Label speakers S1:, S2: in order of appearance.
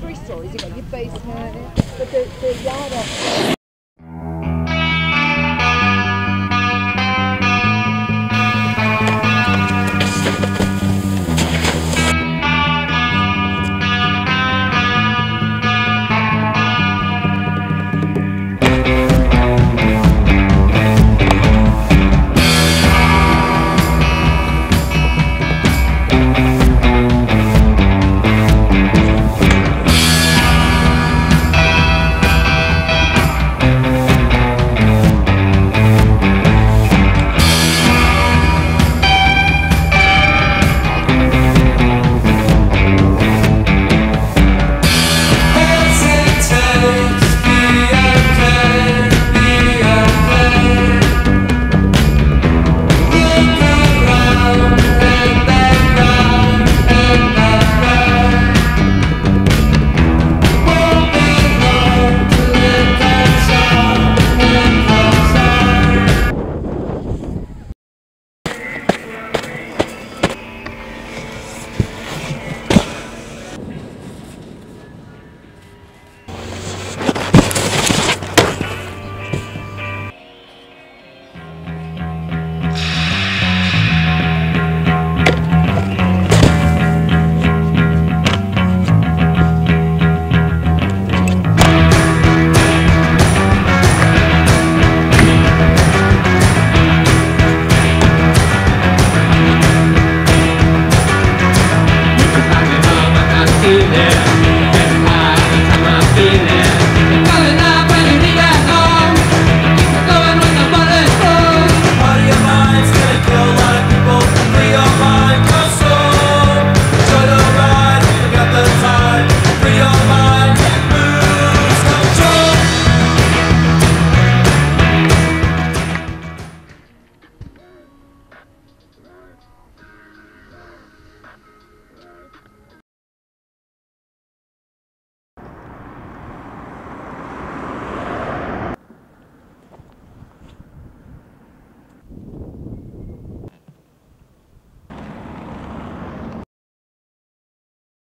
S1: Bristol, isn't got Your basement, but the, the yard off.